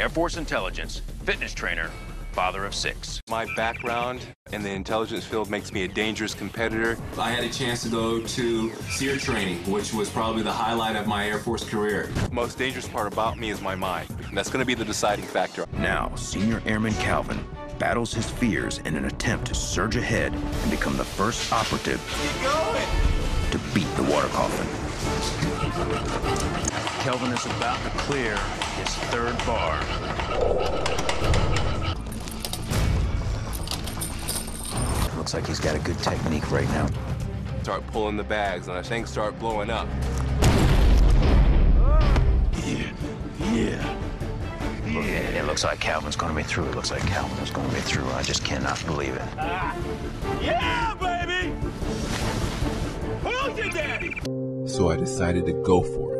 Air Force intelligence, fitness trainer, father of six. My background in the intelligence field makes me a dangerous competitor. I had a chance to go to SERE training, which was probably the highlight of my Air Force career. The most dangerous part about me is my mind. That's going to be the deciding factor. Now, Senior Airman Kalvin battles his fears in an attempt to surge ahead and become the first operative to beat the water coffin. Kelvin is about to clear his third bar. Looks like he's got a good technique right now. Start pulling the bags and our things start blowing up. Yeah, yeah. It, it looks like Kalvin's going to be through. It looks like Kalvin is going to be through. I just cannot believe it. Ah, yeah, baby! Who's your daddy? So I decided to go for it.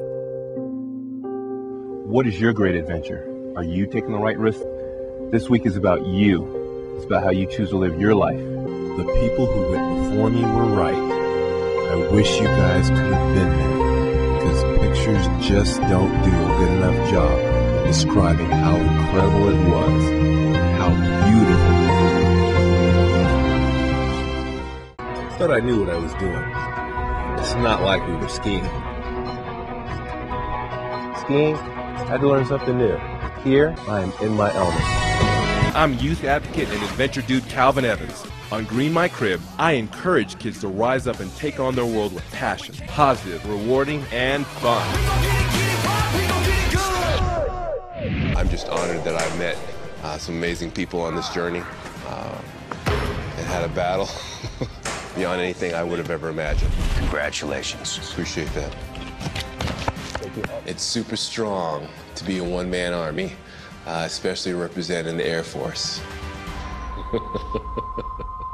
What is your great adventure? Are you taking the right risk? This week is about you. It's about how you choose to live your life. The people who went before me were right. I wish you guys could have been there. Because pictures just don't do a good enough job of describing how incredible it was, how beautiful it was. Thought I knew what I was doing. It's not like we were skiing. Skiing, had to learn something new. Here, I am in my element. I'm youth advocate and adventure dude Kalvin Evans. On Green My Crib, I encourage kids to rise up and take on their world with passion, positive, rewarding, and fun. I'm just honored that I met uh, some amazing people on this journey uh, and had a battle beyond anything I would have ever imagined. Congratulations. Appreciate that. It's super strong to be a one-man army, uh, especially representing the Air Force.